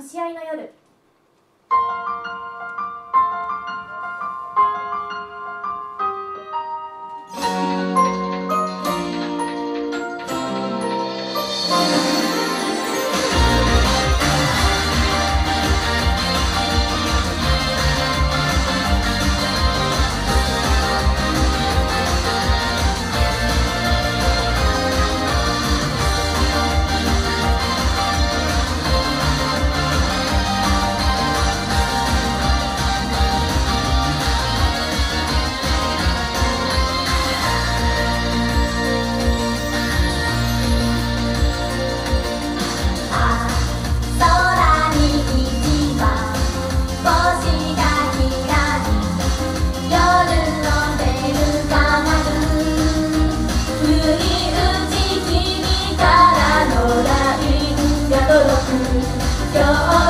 星合いの夜 the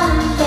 down.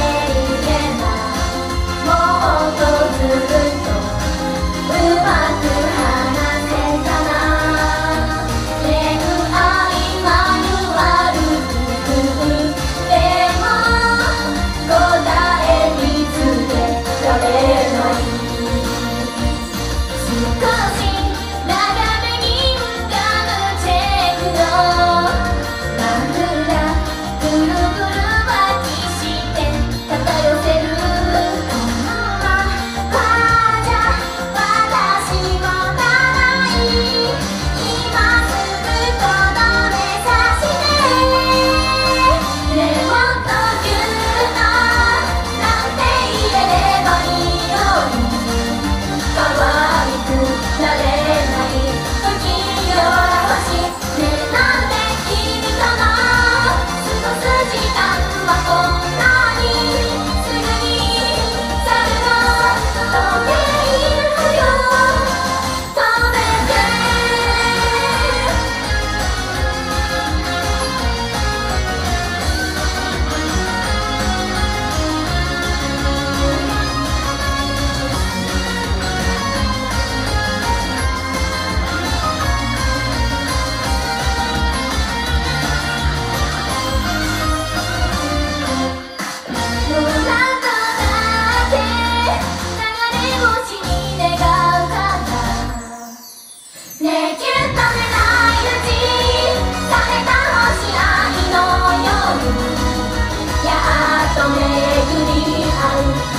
巡り合う